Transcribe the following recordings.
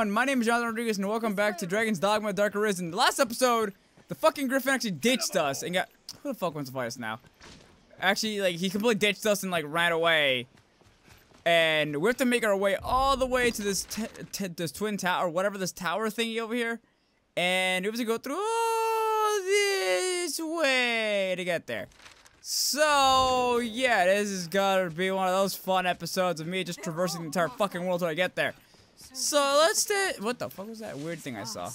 everyone, my name is Jonathan Rodriguez and welcome back to Dragon's Dogma Dark Arisen. The last episode, the fucking Griffin actually ditched us and got- Who the fuck wants to fight us now? Actually, like, he completely ditched us and, like, ran away. And we have to make our way all the way to this this twin tower, or whatever this tower thingy over here. And we have to go through this way to get there. So, yeah, this is gonna be one of those fun episodes of me just traversing the entire fucking world till I get there. So, let's do- What the fuck was that weird thing I saw?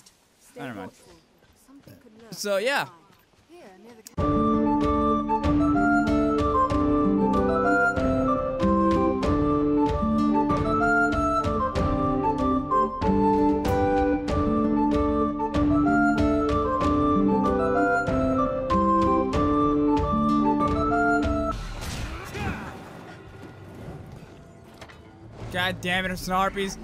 Never mind. So, yeah. God damn it, it's harpies.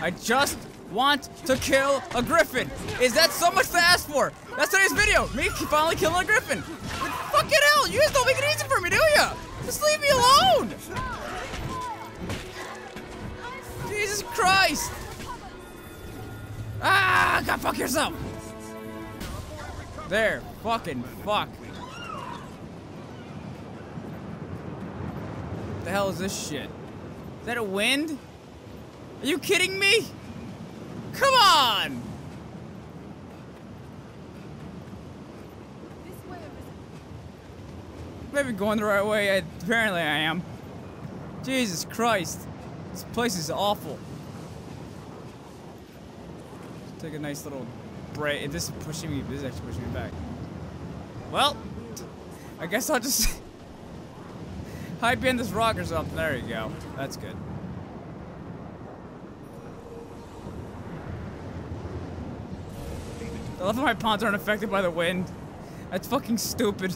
I just want to kill a griffin. Is that so much to ask for? That's today's video. Me finally killing a griffin. But fucking hell, you guys don't make it easy for me, do ya? Just leave me alone. Jesus Christ. Ah, God, fuck yourself. There, fucking fuck. What the hell is this shit? Is that a wind? Are you kidding me? Come on! Maybe going the right way. Apparently I am. Jesus Christ. This place is awful. Let's take a nice little break. This is pushing me. This is actually pushing me back. Well, I guess I'll just hide behind this rock or something. There you go. That's good. I love how my pawns aren't affected by the wind. That's fucking stupid.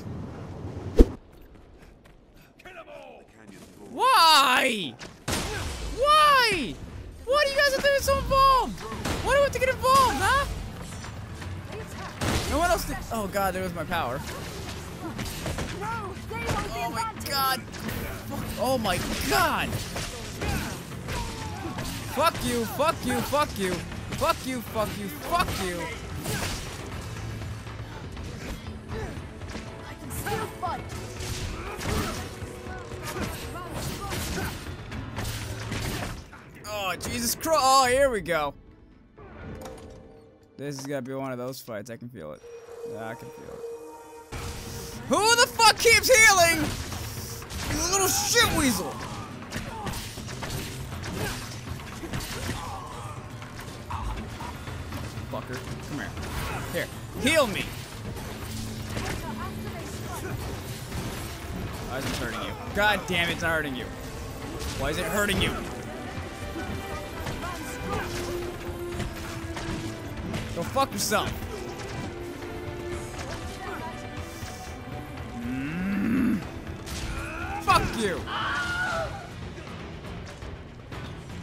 Why? Why? Why do you guys have to get so involved? Why do we have to get involved, huh? No one else did. Oh god, there was my power. Oh my god. Oh my god. Fuck you, fuck you, fuck you. Fuck you, fuck you, fuck you. I Jesus Christ. Oh, here we go. This is gonna be one of those fights. I can feel it. Yeah, I can feel it. Who the fuck keeps healing? You little shit weasel. Fucker. Come here. Here. Heal me. Why is it hurting you? God damn it, it's hurting you. Why is it hurting you? Go fuck yourself. Mm. Fuck you.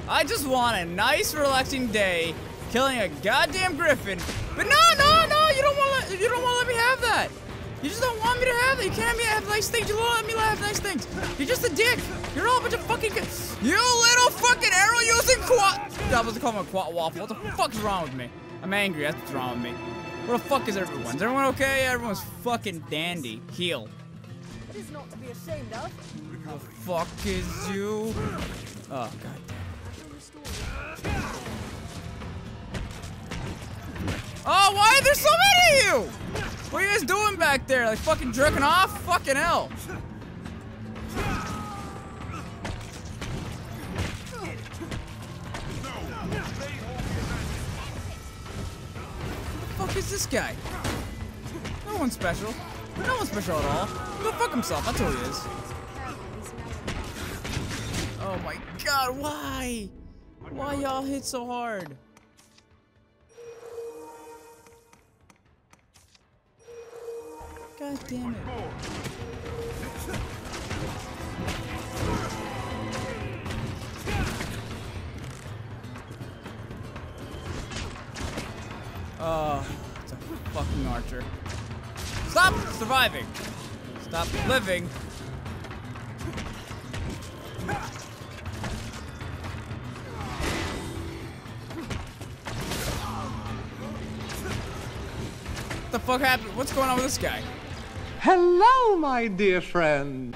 I just want a nice, relaxing day, killing a goddamn griffin. But no, no, no! You don't want. You don't want to let me have that. You just don't want me to have that. You can't let me have nice things. You don't let me have nice things. You're just a dick. You're all a bunch of fucking. You little fucking arrow using quad. I was calling him a quad waffle. What the fuck's wrong with me? I'm angry. That's what's wrong with me. What the fuck is everyone? Is everyone okay? Everyone's fucking dandy. Heal. It is not to be ashamed of. The fuck is you? Oh god. Oh, why are there so many of you? What are you guys doing back there? Like fucking jerking off? Fucking hell. What the fuck is this guy? No one's special. No one's special at all. Go fuck himself. That's who he is. Oh my god, why? Why y'all hit so hard? God damn it. Oh, it's a fucking archer. Stop surviving! Stop living! What the fuck happened? What's going on with this guy? Hello, my dear friend.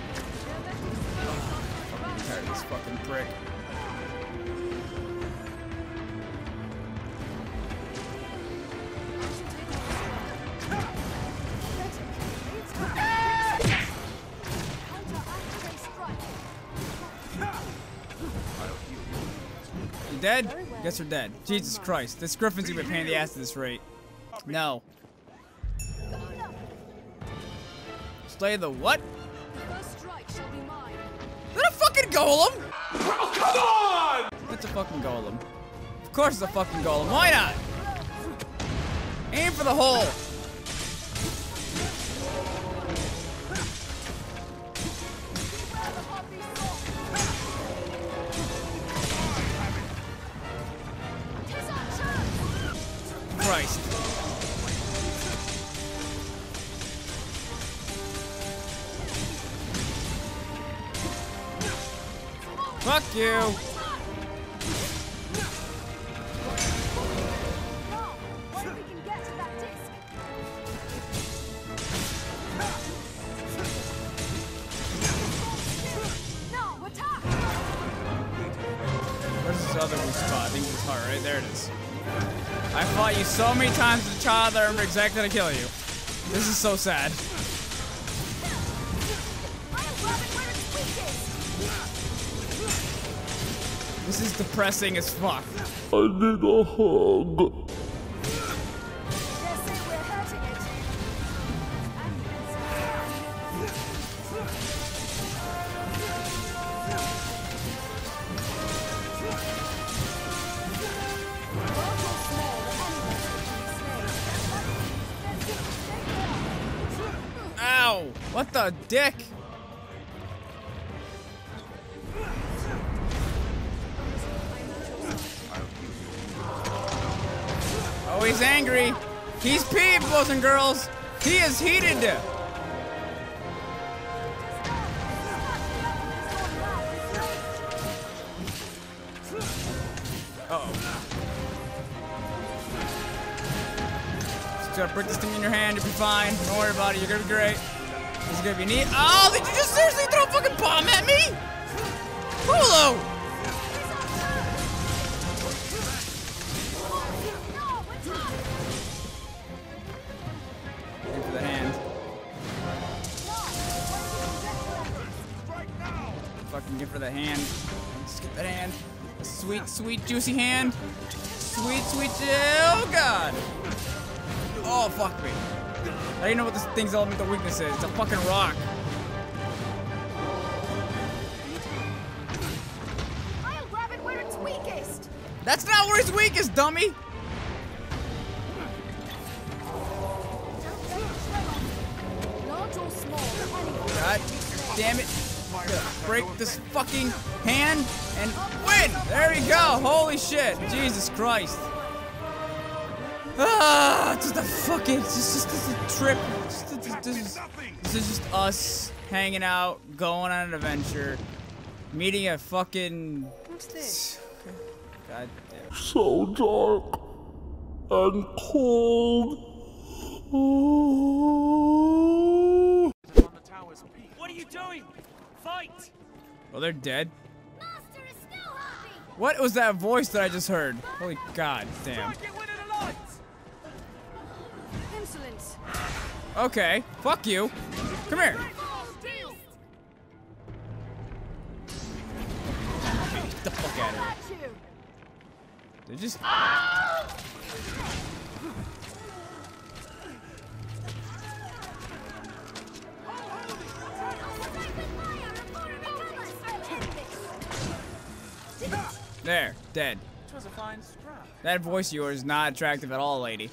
Tired this fucking prick. Dead? Guess we're dead. Jesus Christ. This Griffin's gonna be a pain in the ass at this rate. No. Slay the what? First strike shall be mine. Is that a fucking golem? come on! It's a fucking golem. Of course it's a fucking golem. Why not? Aim for the hole. Is. I think it's hard, right? There it is. I fought you so many times as a child that I remember exactly to kill you. This is so sad. This is depressing as fuck. I need a hug. Dare say we're hurting it. Large or small, anyone Ow! What the dick? Oh, he's angry. He's peeved, boys and girls. He is heated. Uh-oh. Just break this thing in your hand. You'll be fine. Don't worry about it. You're gonna be great. This is gonna be neat. Oh, did you just seriously throw a fucking bomb at me? Polo! Fucking get for the hand. Just get that hand. A sweet, sweet, juicy hand. Sweet, sweet, oh god. Oh, fuck me. I don't even know what this thing's elemental weakness is. It's a fucking rock. I'll grab it where it's weakest! That's not where he's weakest, dummy. Fucking hand and win. There you go. Holy shit. Jesus Christ. Ah, just a fucking, it's just, just, just a trip. Just, a- just, this, is, this is just us hanging out, going on an adventure, meeting a fucking. What's this? God damn. So dark and cold. Oh. What are you doing? Fight! Oh, they're dead. Master is still happy! What was that voice that I just heard? Holy god damn. Get rid of the lights! Okay, fuck you. Come here. Get the fuck out of here. At you! They just. Oh! There, dead. Was a fine. That voice of yours is not attractive at all, lady.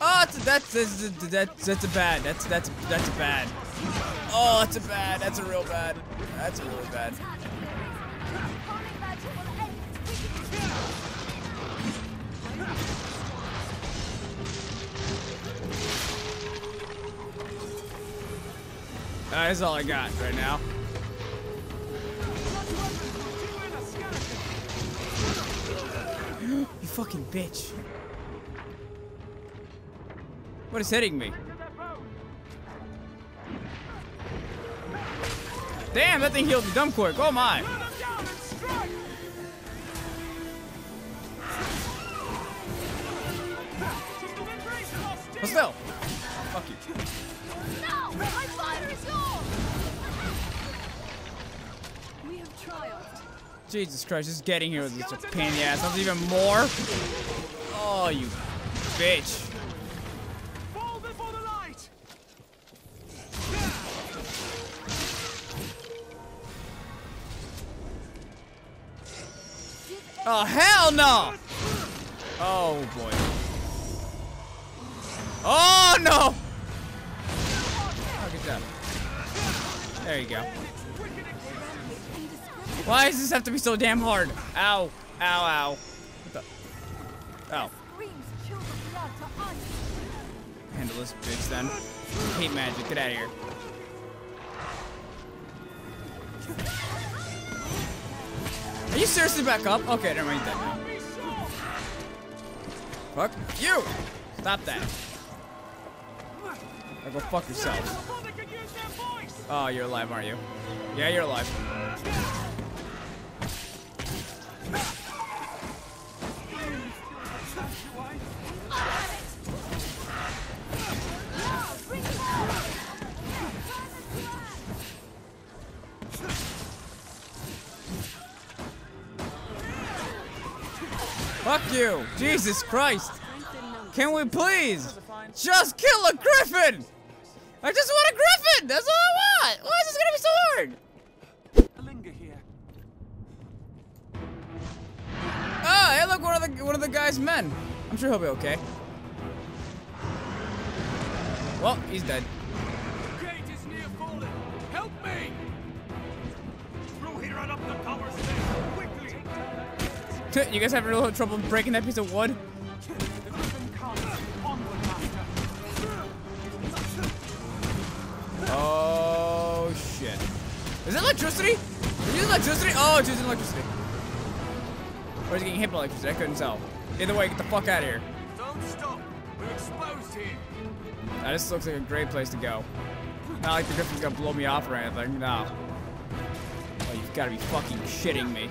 Oh, that's that's that's that's, that's a bad. That's that's that's a bad. Oh, that's a bad. That's a real bad. That's a really bad. That's all I got right now. Fucking bitch. What is hitting me? Damn, that thing healed me dumb quick. Oh my. Run them down! But still. Fuck you. No! My fire is yours! We have triumphed. Jesus Christ, just getting here was a pain in the ass. That's even more. Oh, you bitch. Oh, hell no! Oh, boy. Oh, no! Oh, good job. There you go. Why does this have to be so damn hard? Ow. Ow, ow. What the? Ice. Handle this bitch then. Hate magic. Get out of here. Are you seriously back up? Okay, never mind. That now. Fuck you! Stop that. Now go fuck yourself. Oh, you're alive, aren't you? Yeah, you're alive. Fuck you! Jesus Christ! Can we please just kill a griffin? I just want a griffin! That's all I want! Why is this gonna be so hard? Oh, hey, look, one of the one of the guy's men. I'm sure he'll be okay. Well, he's dead. You guys having a little trouble breaking that piece of wood? The griffin comes. Onward, master. Oh shit! Is it electricity? Is it electricity? Oh, it's using electricity. Or is he getting hit by electricity? I couldn't tell. Either way, get the fuck out of here. Don't stop. We're exposed here. Now, this looks like a great place to go. Not like the griffin's gonna blow me off or anything. No. Oh, you've got to be fucking shitting me.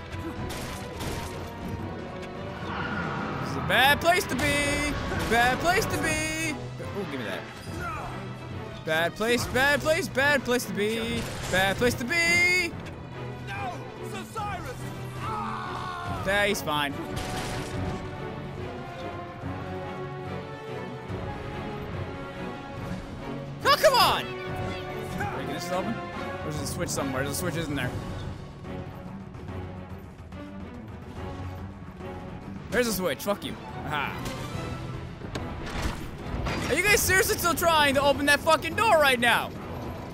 Is bad place to be. Bad place to be. Oh, give me that. Bad place, bad place, bad place to be. Bad place to be. No! Yeah, he's fine. Oh, come on! Wait, can this open? There's a switch somewhere. There's a switch, isn't there? There's a switch. Fuck you. Aha. Are you guys seriously still trying to open that fucking door right now?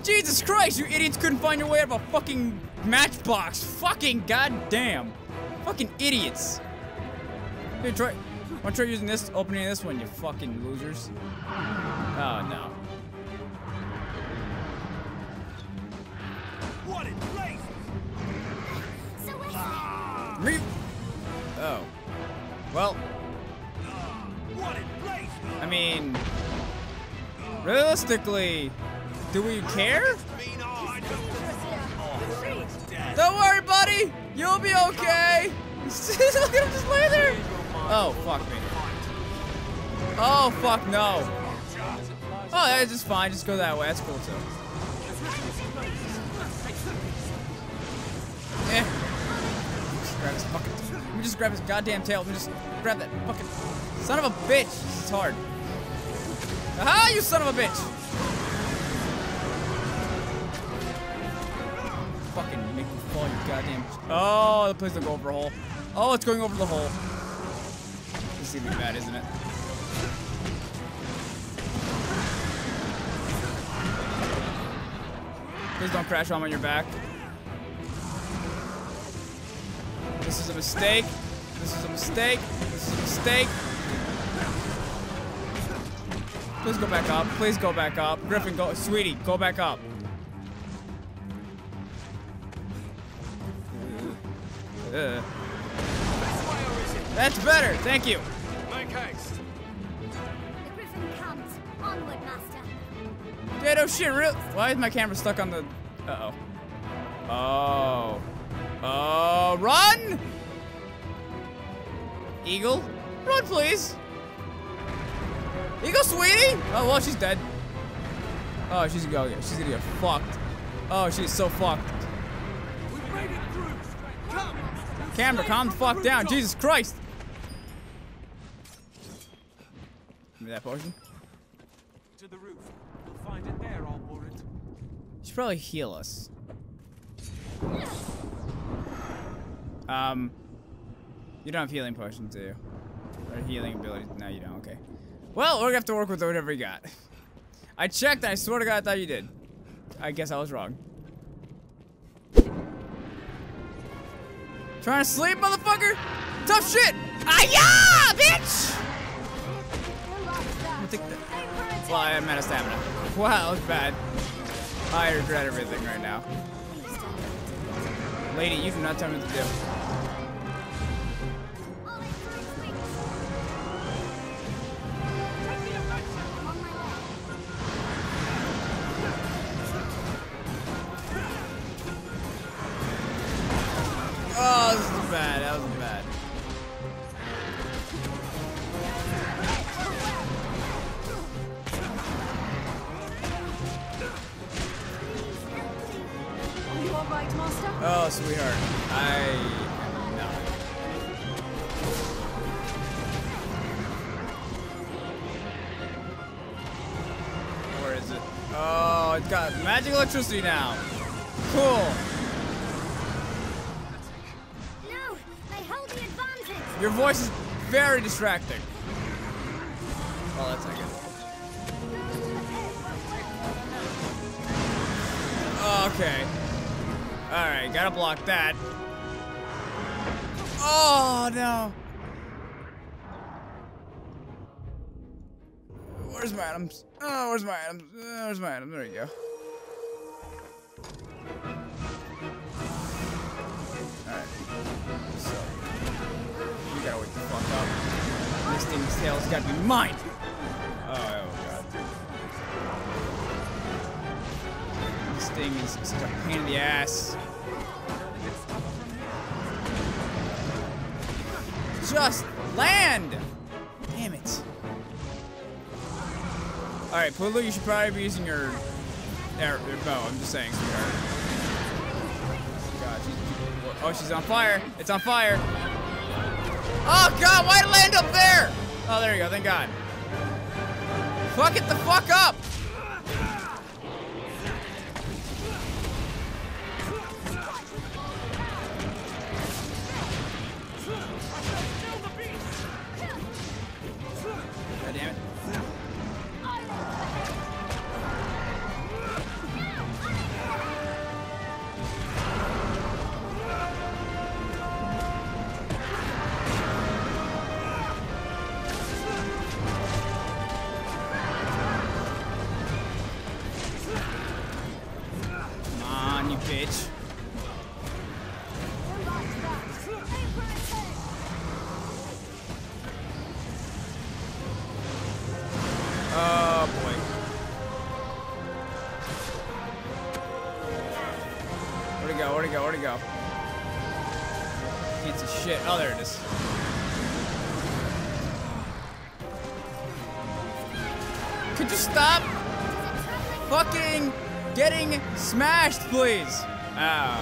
Jesus Christ, you idiots couldn't find your way out of a fucking matchbox. Fucking goddamn. Fucking idiots. Here, try. Wanna try using this, opening this one, you fucking losers? Oh, no. What in blazes? So. Well? I mean, realistically, do we care? Don't worry, buddy. You'll be okay. Look at him just lay there. Oh, fuck me. Oh, fuck no. Oh, that's just fine. Just go that way. That's cool, too. Eh. Grab his fucking. Let me just grab his goddamn tail. Let me just grab that fucking. Son of a bitch. This is hard. Aha, you son of a bitch. Fucking make me fall, you goddamn. Oh, the place will go over a hole. Oh, it's going over the hole. This is gonna be bad, isn't it? Please don't crash while I'm on your back. This is a mistake. This is a mistake. This is a mistake. Please go back up. Please go back up. Griffin, go. Sweetie, go back up. Uh. That's better. Thank you. Make haste. the griffin comes? Onward. Yeah, no shit, real. Why is my camera stuck on the. Uh oh. Oh. Oh, run! Eagle, run, please. Eagle, sweetie! Oh, well, she's dead. Oh, she's oh, gonna go. She's gonna get fucked. Oh, she's so fucked. We've made it through. Come. Camera, calm the fuck down. Jesus Christ. Give me that potion. To the roof. We'll find it there, I'll warrant. Should probably heal us. Um, you don't have healing potions, do you? Or healing abilities? No, you don't. Okay. Well, we're gonna have to work with whatever you got. I checked. I swear to God, I thought you did. I guess I was wrong. Trying to sleep, motherfucker? Tough shit. Ah, yeah, bitch. A Well, I am out of stamina. Wow, that bad. I regret everything right now. Lady, you do not tell me what to do. Magic electricity now. Cool. No, they hold the advantage. Your voice is very distracting. Oh, that's not good. Okay. Alright, gotta block that. Oh, no. Where's my items? Oh, where's my items? Uh, where's my items? There you go. Gotta wake the fuck up. This thing's tail's gotta be mine. Oh, oh god. This thing is such a pain in the ass. Just land! Damn it. Alright, Pulu, you should probably be using your, your, your bow. I'm just saying, sweetheart. God, she's, oh, she's on fire. It's on fire. Oh, God, why'd it land up there? Oh, there you go, thank God. Fuck it the fuck up! Oh, there it is. Could you stop fucking getting smashed, please? Ah.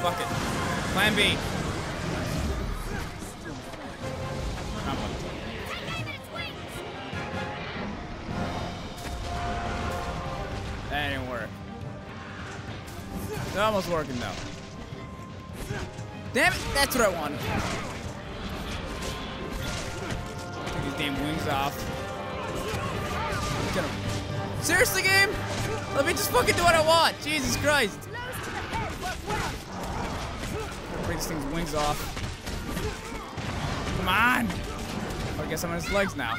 Fuck it. Plan B. Almost working though. Damn it, that's what I wanted. Take these damn wings off. Seriously, game? Let me just fucking do what I want. Jesus Christ. Break this thing's wings off. Come on. I guess I'm on his legs now.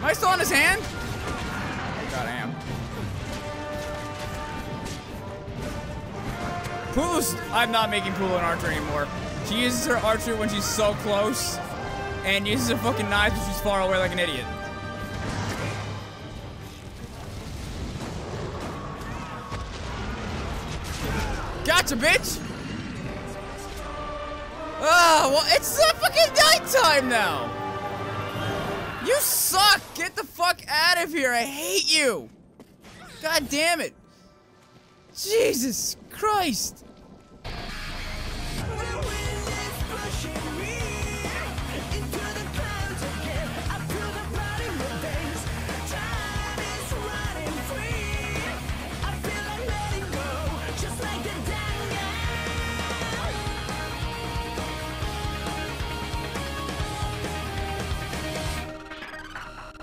Am I still on his hand? Oh god, I am. Pulu's. I'm not making Pulu an archer anymore. She uses her archer when she's so close, and uses her fucking knives when she's far away like an idiot. Gotcha, bitch! Ah, well, it's uh, fucking nighttime now! You suck! Get the fuck out of here! I hate you! God damn it! Jesus Christ!